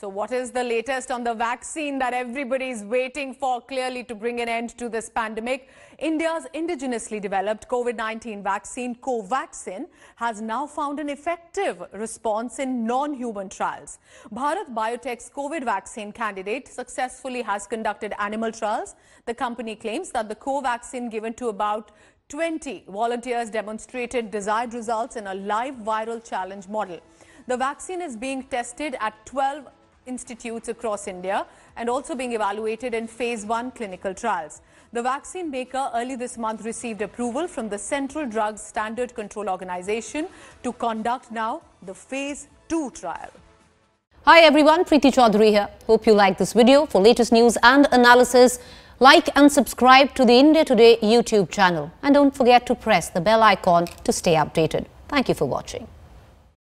So what is the latest on the vaccine that everybody is waiting for clearly to bring an end to this pandemic? India's indigenously developed COVID-19 vaccine Covaxin has now found an effective response in non-human trials. Bharat Biotech's COVID vaccine candidate successfully has conducted animal trials. The company claims that the Covaxin given to about 20 volunteers demonstrated desired results in a live viral challenge model. The vaccine is being tested at 12 institutes across India and also being evaluated in phase 1 clinical trials. The vaccine maker early this month received approval from the Central Drugs Standard Control Organization to conduct now the phase 2 trial. Hi everyone, Preeti Chaudhary here. Hope you like this video. For latest news and analysis, like and subscribe to the India Today YouTube channel. And don't forget to press the bell icon to stay updated. Thank you for watching.